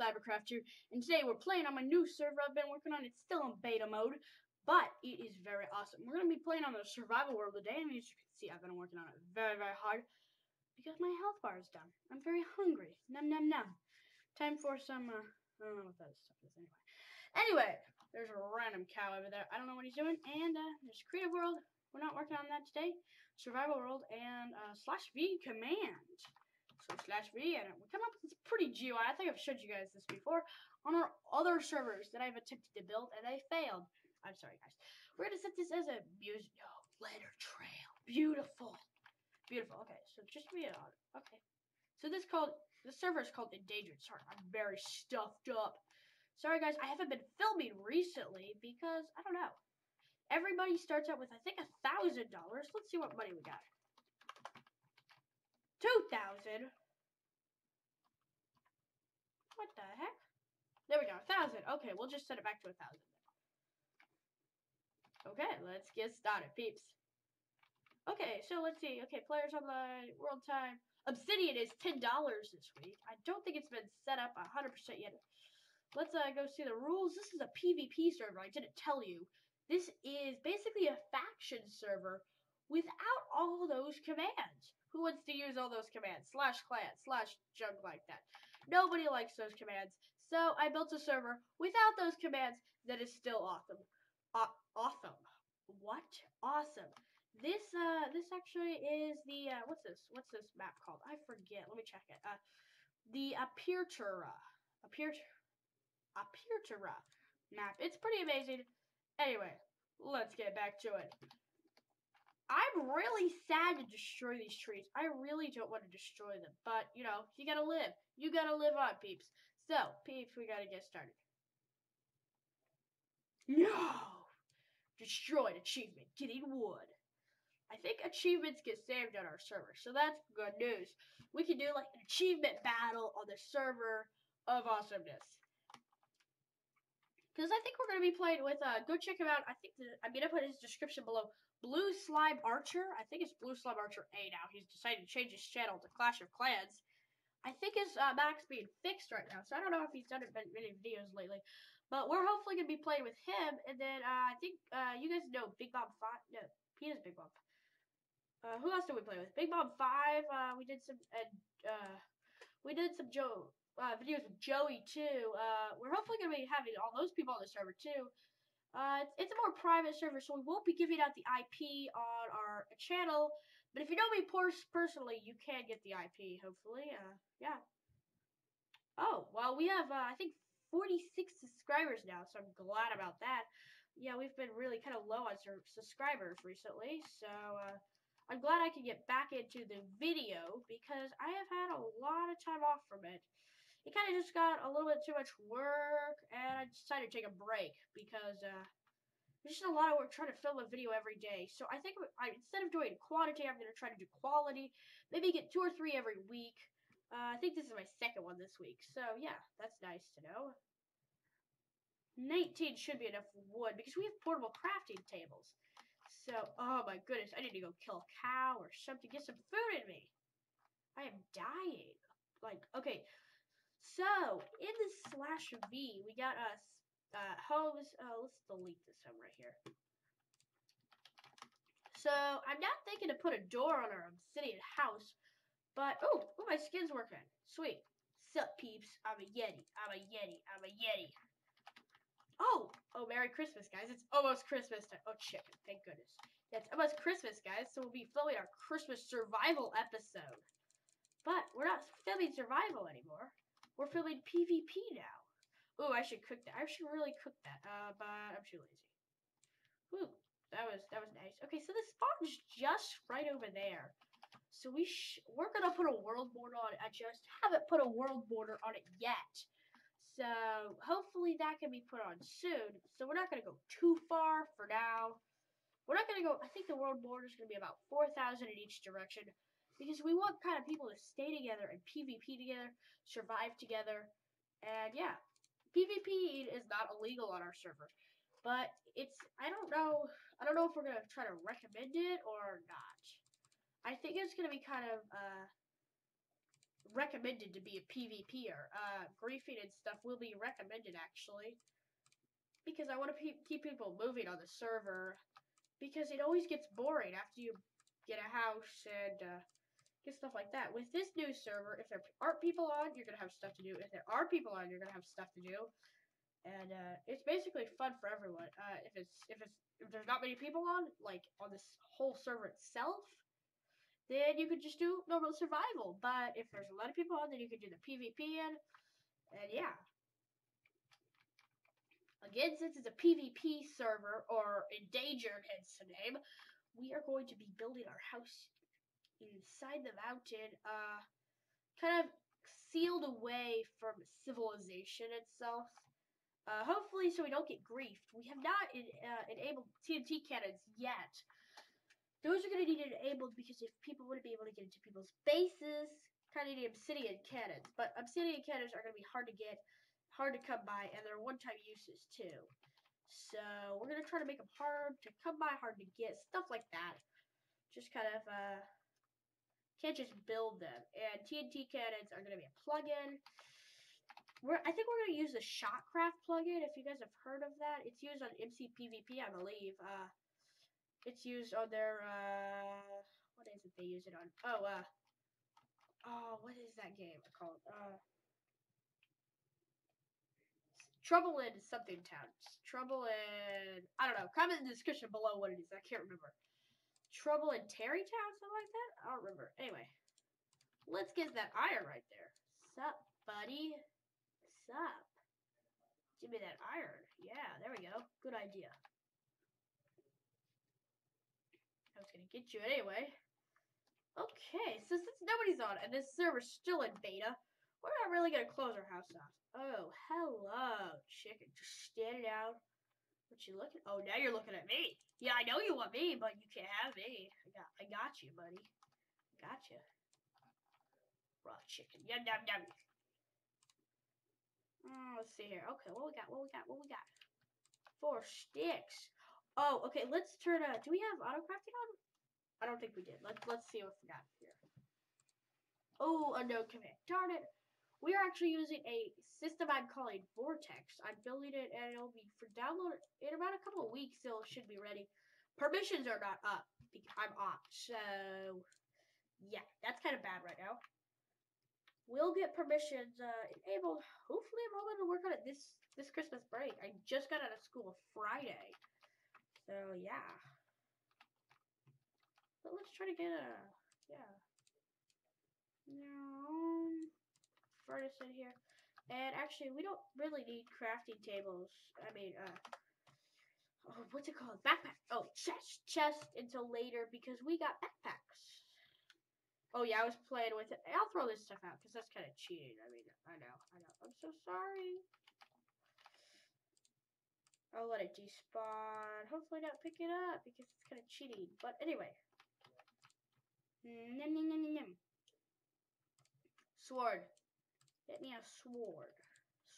Cybercraft here, and today we're playing on my new server I've been working on. It's still in beta mode, but it is very awesome. We're going to be playing on the survival world today, and as you can see, I've been working on it very, very hard, because my health bar is down. I'm very hungry. Num, num, num. Time for some, uh, I don't know what that stuff is anyway. Anyway, there's a random cow over there. I don't know what he's doing, and uh, there's Creative World. We're not working on that today. Survival World and uh, slash V command. Slash V, and we come up with this pretty GUI. I think I've showed you guys this before on our other servers that I've attempted to build, and they failed. I'm sorry, guys. We're gonna set this as a music oh, letter trail. Beautiful, beautiful. Okay, so just be on. Okay, so this called the server is called Endangered. Sorry, I'm very stuffed up. Sorry, guys. I haven't been filming recently because I don't know. Everybody starts out with I think a thousand dollars. Let's see what money we got. 2,000. What the heck? There we go, a 1,000. Okay, we'll just set it back to a 1,000. Okay, let's get started, peeps. Okay, so let's see. Okay, players online, world time. Obsidian is $10 this week. I don't think it's been set up a 100% yet. Let's uh, go see the rules. This is a PvP server. I didn't tell you. This is basically a faction server without all those commands. Who wants to use all those commands? Slash clan, slash junk like that. Nobody likes those commands. So I built a server without those commands that is still awesome. Uh, awesome. What? Awesome. This uh this actually is the uh what's this? What's this map called? I forget. Let me check it. Uh the Apertura. Apertura Apertura map. It's pretty amazing. Anyway, let's get back to it. Really sad to destroy these trees. I really don't want to destroy them. But, you know, you gotta live. You gotta live on, peeps. So, peeps, we gotta get started. No! Destroyed achievement. Getting wood. I think achievements get saved on our server. So that's good news. We can do like an achievement battle on the server of awesomeness. Because I think we're going to be playing with, uh, go check him out. I think the, I'm going to put his description below. Blue Slime Archer. I think it's Blue Slime Archer A now. He's decided to change his channel to Clash of Clans. I think his uh, Max being fixed right now, so I don't know if he's done many videos lately. But we're hopefully going to be playing with him, and then uh, I think uh, you guys know Big Bob 5. No, he is Big Bob. Uh, who else did we play with? Big Bob 5, uh, we did some, and uh, we did some Joe videos with Joey too. we're hopefully going to be having all those people on the server too. Uh, it's, it's, a more private server, so we won't be giving out the IP on our channel. But if you know me personally, you can get the IP, hopefully. Uh, yeah. Oh, well, we have, uh, I think, 46 subscribers now, so I'm glad about that. Yeah, we've been really kind of low on subscribers recently, so uh, I'm glad I can get back into the video because I have had a lot of time off from it it kind of just got a little bit too much work, and I decided to take a break because uh, there's just a lot of work trying to film a video every day. So I think I, instead of doing quantity, I'm going to try to do quality. Maybe get two or three every week. Uh, I think this is my second one this week. So yeah, that's nice to know. 19 should be enough wood because we have portable crafting tables. So, oh my goodness, I need to go kill a cow or something, get some food in me. I am dying. Like, okay, so, in the slash V, we got us uh, homes. Uh, let's delete this one right here. So, I'm not thinking to put a door on our obsidian house, but, oh, oh my skin's working. Sweet. Sup, peeps? I'm a Yeti. I'm a Yeti. I'm a Yeti. Oh, oh, Merry Christmas, guys. It's almost Christmas time. Oh, chicken. Thank goodness. Yeah, it's almost Christmas, guys, so we'll be filming our Christmas survival episode. But we're not filming survival anymore. We're filming PvP now. Oh, I should cook that. I should really cook that. Uh, but I'm too lazy. Ooh, that was that was nice. Okay, so the spawn's just right over there. So we we're gonna put a world border on it. I just haven't put a world border on it yet. So hopefully that can be put on soon. So we're not gonna go too far for now. We're not gonna go. I think the world border is gonna be about 4,000 in each direction because we want kind of people to stay together and PvP together, survive together, and yeah, PvP is not illegal on our server, but it's I don't know I don't know if we're gonna try to recommend it or not. I think it's gonna be kind of uh, recommended to be a PvPer. Uh, griefing and stuff will be recommended actually, because I want to keep people moving on the server. Because it always gets boring after you get a house and uh, get stuff like that. With this new server, if there aren't people on, you're gonna have stuff to do. If there are people on, you're gonna have stuff to do. And uh, it's basically fun for everyone. Uh, if it's if it's if there's not many people on, like on this whole server itself, then you could just do normal survival. But if there's a lot of people on, then you could do the PvP in, and yeah. Again, since it's a PvP server, or endangered hence the name, we are going to be building our house inside the mountain, uh, kind of sealed away from civilization itself. Uh, hopefully, so we don't get griefed. We have not in, uh, enabled TNT cannons yet. Those are going to need enabled because if people wouldn't be able to get into people's bases, kind of need obsidian cannons. But obsidian cannons are going to be hard to get, hard to come by, and they're one-time uses too. So we're going to try to make them hard to come by, hard to get, stuff like that. Just kind of, uh, can't just build them. And TNT cannons are going to be a plugin. We're, I think we're going to use the Shotcraft plugin, if you guys have heard of that. It's used on MC PvP, I believe. Uh, it's used on their, uh, what is it they use it on? Oh, uh, oh, what is that game called? Uh, Trouble in something town. Trouble in I don't know. Comment in the description below what it is. I can't remember. Trouble in Terrytown, something like that. I don't remember. Anyway, let's get that iron right there. Sup, buddy? Sup? Give me that iron. Yeah, there we go. Good idea. I was gonna get you anyway. Okay, so since nobody's on and this server's still in beta, we're not really gonna close our house off. Oh, hello, chicken. Just standing out. What you looking? Oh, now you're looking at me. Yeah, I know you want me, but you can't have me. I got, I got you, buddy. Got you. Raw chicken. Yum yum yum. Oh, let's see here. Okay, what we got? What we got? What we got? Four sticks. Oh, okay. Let's turn. Uh, do we have auto crafting on? I don't think we did. Let's let's see what we got here. Oh, unknown command. Darn it. We are actually using a system I'm calling Vortex. I'm building it and it'll be for download in about a couple of weeks. It should be ready. Permissions are not up. I'm off. So, yeah, that's kind of bad right now. We'll get permissions uh, enabled. Hopefully, I'm able to work on it this this Christmas break. I just got out of school Friday, so yeah. But let's try to get a yeah. No furnace in here. And actually, we don't really need crafting tables. I mean, uh, oh, what's it called? Backpack. Oh, chest, chest until later because we got backpacks. Oh yeah, I was playing with it. I'll throw this stuff out because that's kind of cheating. I mean, I know, I know. I'm so sorry. I'll let it despawn. Hopefully not pick it up because it's kind of cheating. But anyway. Nim, nim, nim, nim. Sword. Get me a sword.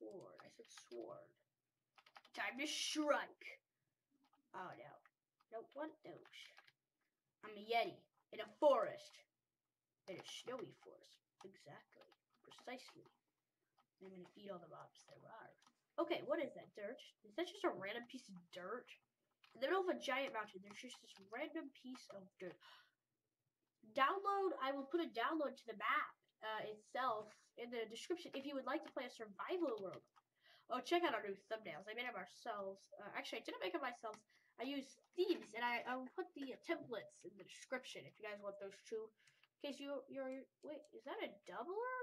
Sword. I said sword. Time to strike. Oh no. Don't want those. I'm a Yeti in a forest. In a snowy forest. Exactly. Precisely. I'm gonna eat all the mobs there are. Okay, what is that? Dirt? Is that just a random piece of dirt? In the middle of a giant mountain, there's just this random piece of dirt. Download, I will put a download to the map uh, itself in the description if you would like to play a survival world. Oh, check out our new thumbnails. I made them ourselves. Uh, actually, I didn't make them myself. I used themes, and I, I will put the uh, templates in the description if you guys want those too. In case you, you're... Wait, is that a doubler?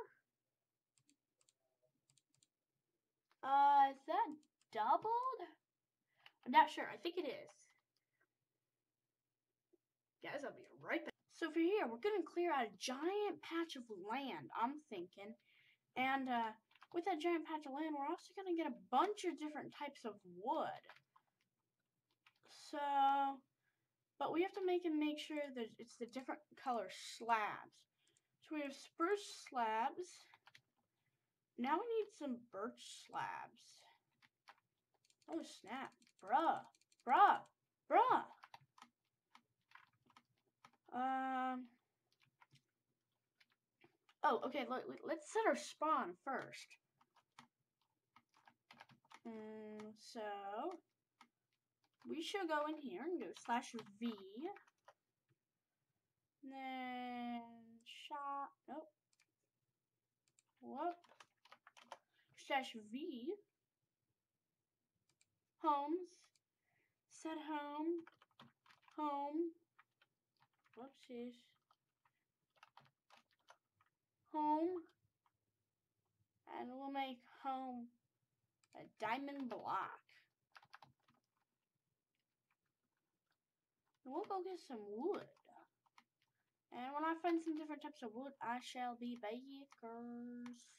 Uh, is that doubled? I'm not sure. I think it is. Guys, I'll be right back. So for here, we're going to clear out a giant patch of land, I'm thinking. And uh, with that giant patch of land, we're also going to get a bunch of different types of wood. So, but we have to make and make sure that it's the different color slabs. So we have spruce slabs. Now we need some birch slabs. Oh snap. Bruh. Bruh. Bruh. Um. Oh, okay, let, let's set our spawn first. Mm, so, we should go in here and go slash V. Then, shot, nope. Whoop. Slash V. Homes. Set home. Home. Whoopsies. Home. And we'll make home a diamond block. And we'll go get some wood. And when I find some different types of wood, I shall be bakers.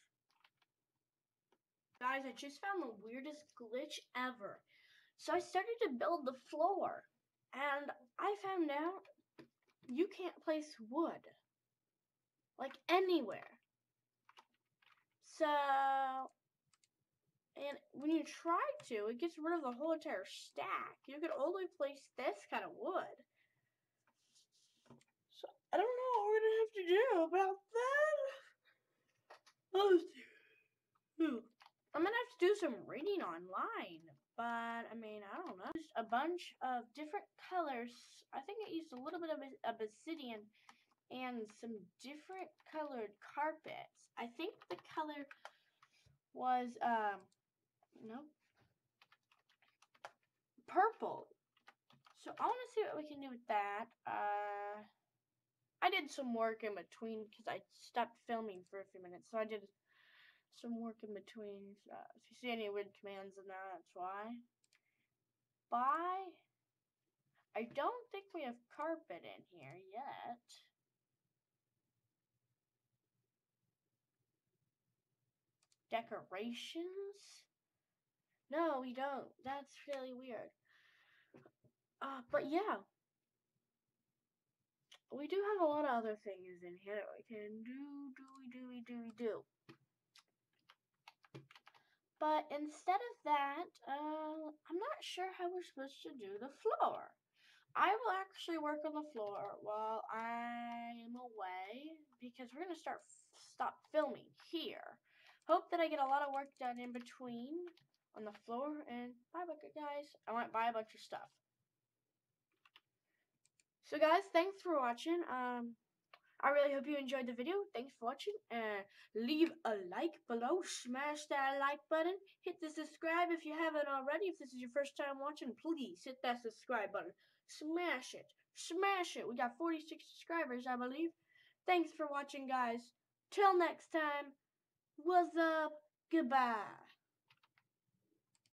Guys, I just found the weirdest glitch ever. So I started to build the floor. And I found out you can't place wood. Like anywhere. So, and when you try to, it gets rid of the whole entire stack. You can only place this kind of wood. So, I don't know what we're going to have to do about that. Oh, I'm going to have to do some reading online. But, I mean, I don't know. Just a bunch of different colors. I think it used a little bit of obsidian and some different colored carpets. I think the color was, um, nope, purple. So I want to see what we can do with that. Uh, I did some work in between because I stopped filming for a few minutes. So I did some work in between. If you see any weird commands in there, that's why. Buy. I don't think we have carpet in here yet. Decorations? No, we don't. That's really weird. Uh, but yeah. We do have a lot of other things in here that we can do, do, we do, we do, we do. But instead of that, uh, I'm not sure how we're supposed to do the floor. I will actually work on the floor while I'm away because we're going to start stop filming here. Hope that I get a lot of work done in between on the floor and bye bye guys. I might buy a bunch of stuff. So guys, thanks for watching. Um I really hope you enjoyed the video. Thanks for watching. And leave a like below. Smash that like button. Hit the subscribe if you haven't already. If this is your first time watching, please hit that subscribe button. Smash it. Smash it. We got 46 subscribers, I believe. Thanks for watching, guys. Till next time. What's up? Goodbye.